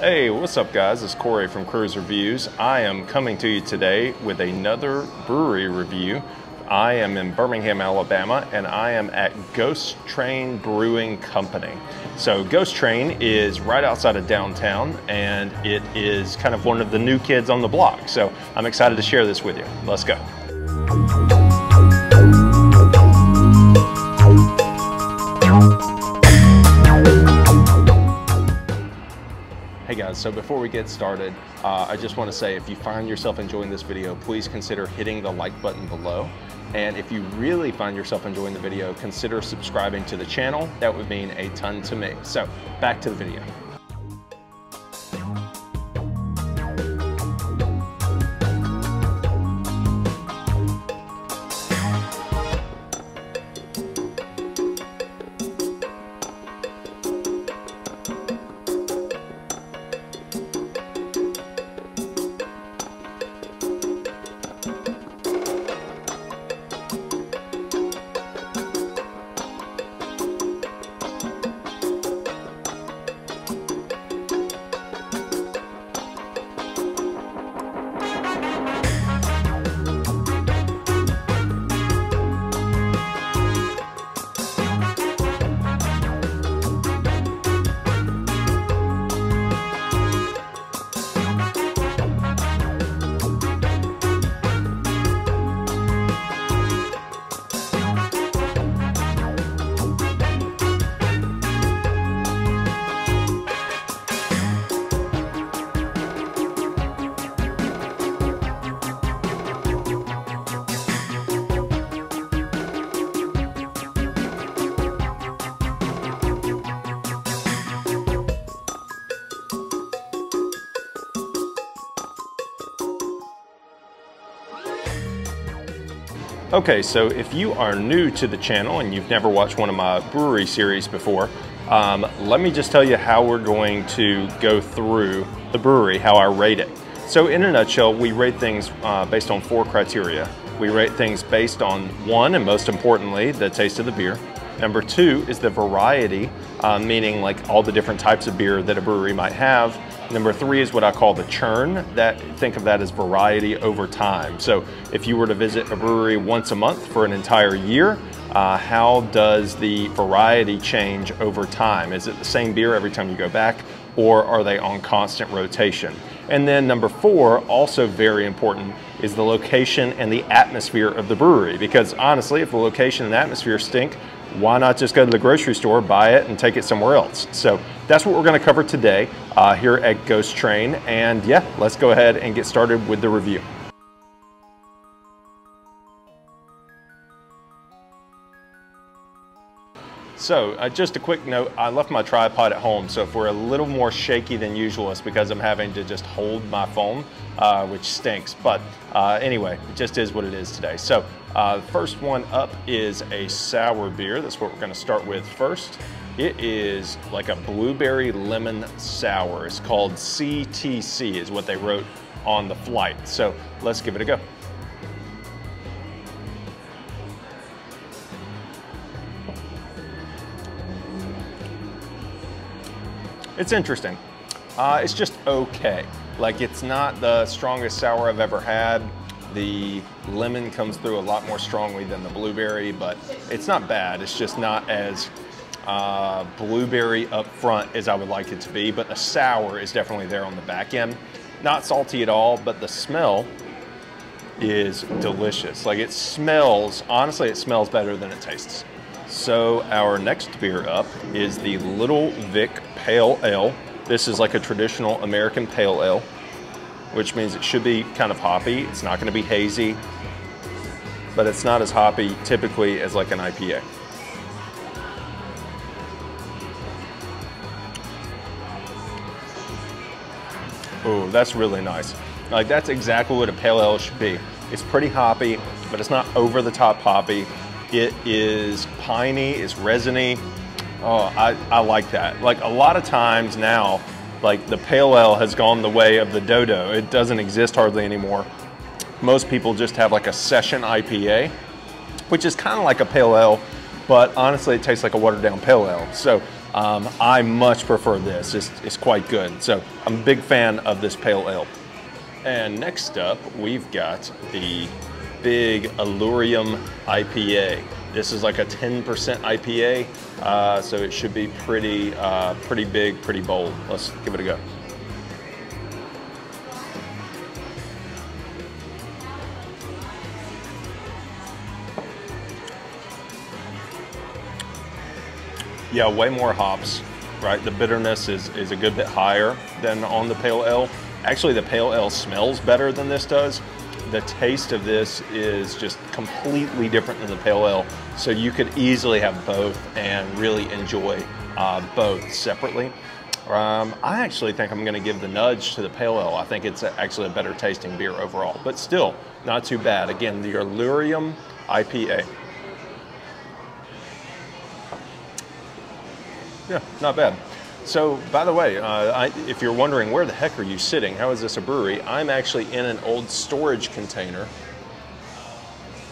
Hey, what's up guys? It's Corey from Crews Reviews. I am coming to you today with another brewery review. I am in Birmingham, Alabama, and I am at Ghost Train Brewing Company. So Ghost Train is right outside of downtown, and it is kind of one of the new kids on the block. So I'm excited to share this with you. Let's go. Hey guys, so before we get started, uh, I just want to say if you find yourself enjoying this video, please consider hitting the like button below. And if you really find yourself enjoying the video, consider subscribing to the channel. That would mean a ton to me. So back to the video. Okay, so if you are new to the channel and you've never watched one of my brewery series before, um, let me just tell you how we're going to go through the brewery, how I rate it. So in a nutshell, we rate things uh, based on four criteria. We rate things based on one, and most importantly, the taste of the beer. Number two is the variety, uh, meaning like all the different types of beer that a brewery might have. Number three is what I call the churn. That think of that as variety over time. So if you were to visit a brewery once a month for an entire year, uh, how does the variety change over time? Is it the same beer every time you go back, or are they on constant rotation? And then number four, also very important, is the location and the atmosphere of the brewery. Because honestly, if the location and atmosphere stink, why not just go to the grocery store, buy it, and take it somewhere else? So that's what we're going to cover today uh, here at Ghost Train. And yeah, let's go ahead and get started with the review. So uh, just a quick note, I left my tripod at home, so if we're a little more shaky than usual, it's because I'm having to just hold my phone, uh, which stinks. But uh, anyway, it just is what it is today. So uh, the first one up is a sour beer. That's what we're gonna start with first. It is like a blueberry lemon sour. It's called CTC is what they wrote on the flight. So let's give it a go. It's interesting. Uh, it's just okay. Like it's not the strongest sour I've ever had. The lemon comes through a lot more strongly than the blueberry, but it's not bad. It's just not as uh, blueberry up front as I would like it to be, but the sour is definitely there on the back end. Not salty at all, but the smell is delicious. Like it smells, honestly, it smells better than it tastes. So our next beer up is the Little Vic Pale Ale. This is like a traditional American Pale Ale, which means it should be kind of hoppy. It's not gonna be hazy, but it's not as hoppy typically as like an IPA. Oh, that's really nice. Like that's exactly what a pale ale should be. It's pretty hoppy, but it's not over the top hoppy. It is piney, it's resiny. Oh, I, I like that. Like a lot of times now, like the pale ale has gone the way of the dodo. It doesn't exist hardly anymore. Most people just have like a session IPA, which is kind of like a pale ale, but honestly it tastes like a watered down pale ale. So Um, I much prefer this. It's, it's quite good. So I'm a big fan of this pale ale. And next up, we've got the big Allurium IPA. This is like a 10% IPA, uh, so it should be pretty, uh, pretty big, pretty bold. Let's give it a go. Yeah, way more hops, right? The bitterness is, is a good bit higher than on the pale ale. Actually, the pale ale smells better than this does. The taste of this is just completely different than the pale ale. So you could easily have both and really enjoy uh, both separately. Um, I actually think I'm going to give the nudge to the pale ale. I think it's actually a better tasting beer overall, but still not too bad. Again, the Allurium IPA. Yeah, not bad. So, by the way, uh, I, if you're wondering where the heck are you sitting, how is this a brewery? I'm actually in an old storage container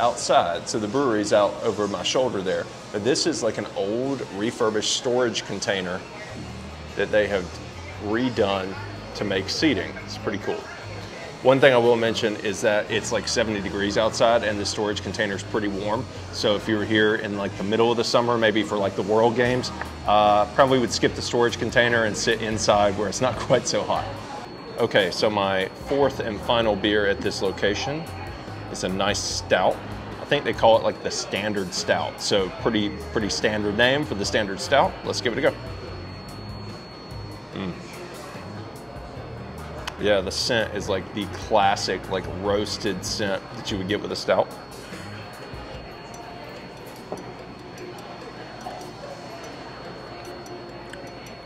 outside. So the brewery's out over my shoulder there. But this is like an old refurbished storage container that they have redone to make seating. It's pretty cool. One thing I will mention is that it's like 70 degrees outside and the storage container is pretty warm. So if you were here in like the middle of the summer, maybe for like the World Games, uh, probably would skip the storage container and sit inside where it's not quite so hot. Okay, so my fourth and final beer at this location is a nice stout. I think they call it like the standard stout. So pretty, pretty standard name for the standard stout. Let's give it a go. Mm. Yeah, the scent is like the classic, like roasted scent that you would get with a stout.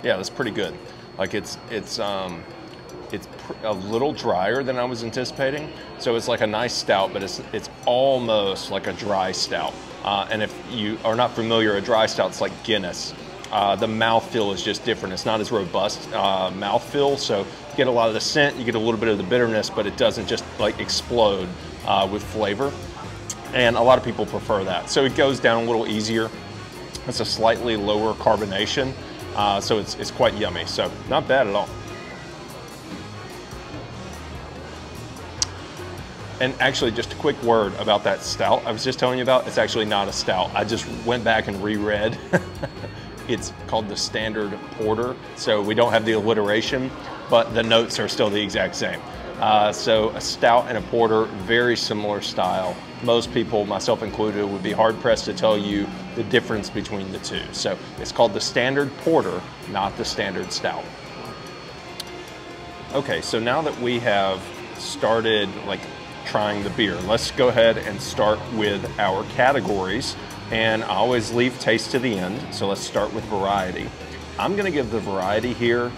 Yeah, that's pretty good. Like it's it's um, it's a little drier than I was anticipating. So it's like a nice stout, but it's it's almost like a dry stout. Uh, and if you are not familiar, a dry stout's like Guinness. Uh, the mouthfeel is just different. It's not as robust uh, mouthfeel, so you get a lot of the scent, you get a little bit of the bitterness, but it doesn't just like explode uh, with flavor. And a lot of people prefer that. So it goes down a little easier. It's a slightly lower carbonation, uh, so it's, it's quite yummy. So not bad at all. And actually, just a quick word about that stout I was just telling you about. It's actually not a stout. I just went back and reread It's called the standard porter, so we don't have the alliteration, but the notes are still the exact same. Uh, so a stout and a porter, very similar style. Most people, myself included, would be hard pressed to tell you the difference between the two. So it's called the standard porter, not the standard stout. Okay, so now that we have started like trying the beer, let's go ahead and start with our categories and I always leave taste to the end. So let's start with variety. I'm gonna give the variety here,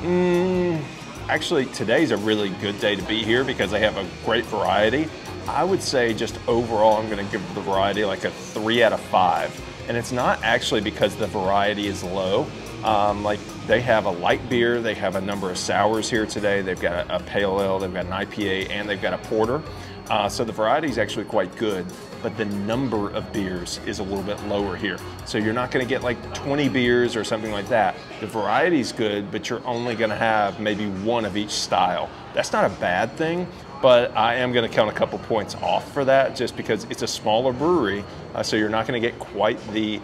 mm, actually today's a really good day to be here because they have a great variety. I would say just overall, I'm gonna give the variety like a three out of five. And it's not actually because the variety is low. Um, like they have a light beer, they have a number of sours here today. They've got a, a pale ale, they've got an IPA, and they've got a porter. Uh, so the variety is actually quite good, but the number of beers is a little bit lower here. So you're not gonna get like 20 beers or something like that. The variety is good, but you're only gonna have maybe one of each style. That's not a bad thing, but I am gonna count a couple points off for that just because it's a smaller brewery, uh, so you're not gonna get quite the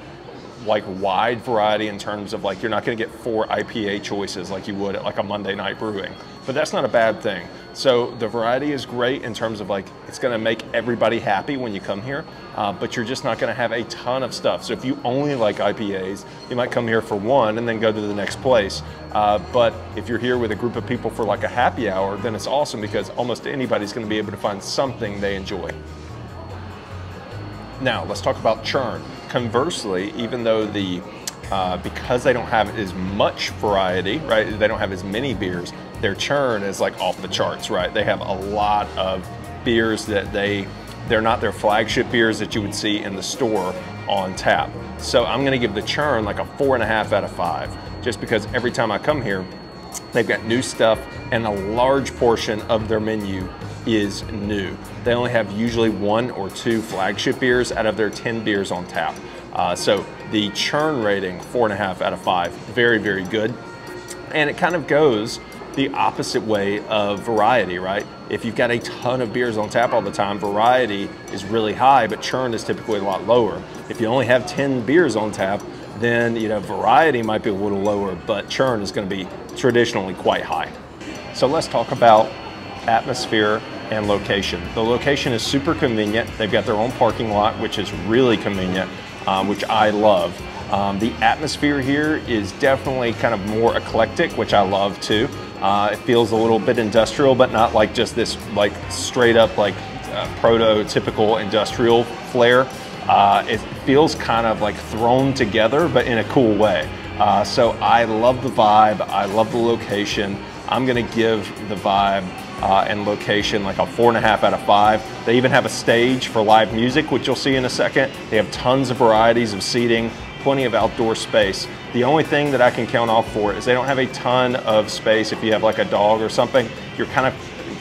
like wide variety in terms of like you're not going to get four IPA choices like you would at like a Monday night brewing. But that's not a bad thing. So the variety is great in terms of like it's going to make everybody happy when you come here, uh, but you're just not going to have a ton of stuff. So if you only like IPAs, you might come here for one and then go to the next place. Uh, but if you're here with a group of people for like a happy hour, then it's awesome because almost anybody's going to be able to find something they enjoy. Now let's talk about churn. Conversely, even though the uh, because they don't have as much variety, right? They don't have as many beers. Their churn is like off the charts, right? They have a lot of beers that they they're not their flagship beers that you would see in the store on tap. So I'm to give the churn like a four and a half out of five, just because every time I come here, they've got new stuff and a large portion of their menu is new. They only have usually one or two flagship beers out of their 10 beers on tap. Uh, so the churn rating, four and a half out of five, very, very good. And it kind of goes the opposite way of variety, right? If you've got a ton of beers on tap all the time, variety is really high, but churn is typically a lot lower. If you only have 10 beers on tap, then you know variety might be a little lower, but churn is going to be traditionally quite high. So let's talk about atmosphere and location. The location is super convenient. They've got their own parking lot, which is really convenient, um, which I love. Um, the atmosphere here is definitely kind of more eclectic, which I love too. Uh, it feels a little bit industrial, but not like just this like straight up like uh, prototypical industrial flair. Uh, it feels kind of like thrown together, but in a cool way. Uh, so I love the vibe. I love the location. I'm gonna give the vibe uh, and location like a four and a half out of five. They even have a stage for live music, which you'll see in a second. They have tons of varieties of seating, plenty of outdoor space. The only thing that I can count off for is they don't have a ton of space. If you have like a dog or something, you're kind of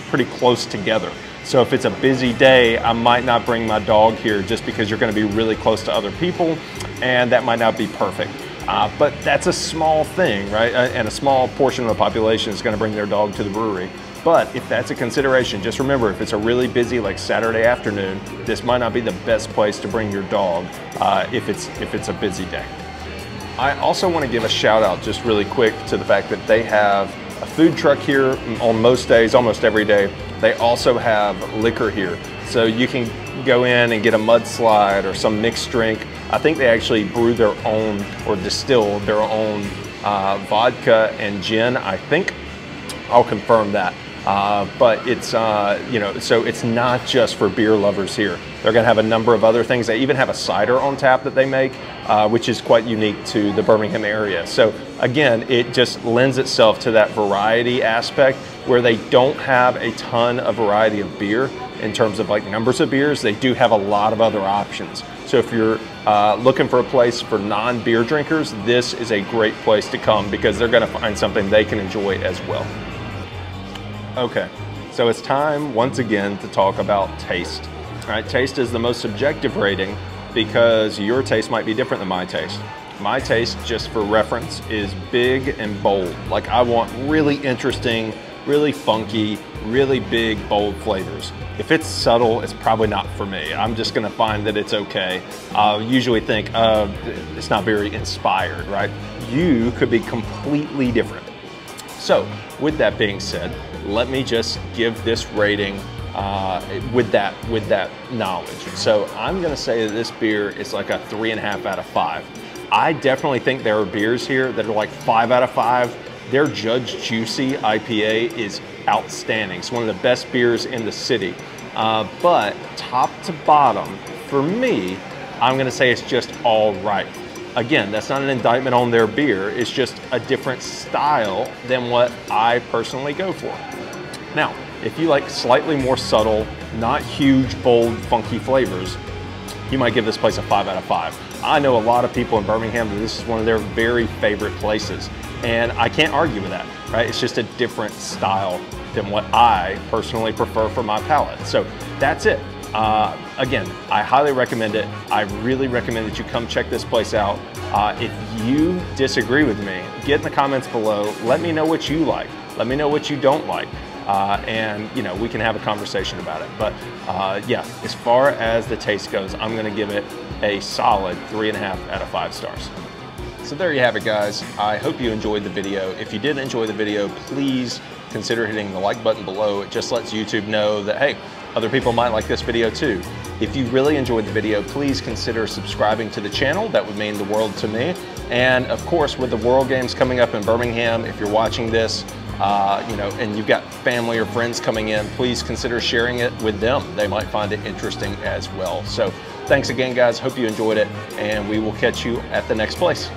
pretty close together. So if it's a busy day, I might not bring my dog here just because you're gonna be really close to other people and that might not be perfect. Uh, but that's a small thing, right? Uh, and a small portion of the population is gonna bring their dog to the brewery. But if that's a consideration, just remember if it's a really busy like Saturday afternoon, this might not be the best place to bring your dog uh, if, it's, if it's a busy day. I also want to give a shout out just really quick to the fact that they have a food truck here on most days, almost every day. They also have liquor here. So you can go in and get a mudslide or some mixed drink. I think they actually brew their own or distill their own uh, vodka and gin, I think. I'll confirm that. Uh, but it's, uh, you know, so it's not just for beer lovers here. They're going to have a number of other things. They even have a cider on tap that they make, uh, which is quite unique to the Birmingham area. So again, it just lends itself to that variety aspect where they don't have a ton of variety of beer in terms of like numbers of beers. They do have a lot of other options. So if you're uh, looking for a place for non-beer drinkers, this is a great place to come because they're going to find something they can enjoy as well. Okay, so it's time once again to talk about taste. All right, taste is the most subjective rating because your taste might be different than my taste. My taste, just for reference, is big and bold. Like I want really interesting, really funky, really big, bold flavors. If it's subtle, it's probably not for me. I'm just gonna find that it's okay. I usually think uh, it's not very inspired, right? You could be completely different. So, with that being said, let me just give this rating uh, with that with that knowledge. So I'm to say that this beer is like a three and a half out of five. I definitely think there are beers here that are like five out of five. Their Judge Juicy IPA is outstanding. It's one of the best beers in the city. Uh, but top to bottom, for me, I'm to say it's just all right. Again, that's not an indictment on their beer. It's just a different style than what I personally go for. Now, if you like slightly more subtle, not huge, bold, funky flavors, you might give this place a five out of five. I know a lot of people in Birmingham that this is one of their very favorite places. And I can't argue with that, right? It's just a different style than what I personally prefer for my palate. So that's it. Uh, again, I highly recommend it. I really recommend that you come check this place out. Uh, if you disagree with me, get in the comments below. Let me know what you like. Let me know what you don't like. Uh, and you know we can have a conversation about it. But uh, yeah, as far as the taste goes, I'm going to give it a solid three and a half out of five stars. So there you have it, guys. I hope you enjoyed the video. If you did enjoy the video, please consider hitting the like button below. It just lets YouTube know that hey, other people might like this video too. If you really enjoyed the video, please consider subscribing to the channel. That would mean the world to me. And of course, with the World Games coming up in Birmingham, if you're watching this, uh, you know, and you've got family or friends coming in, please consider sharing it with them. They might find it interesting as well. So thanks again, guys. Hope you enjoyed it, and we will catch you at the next place.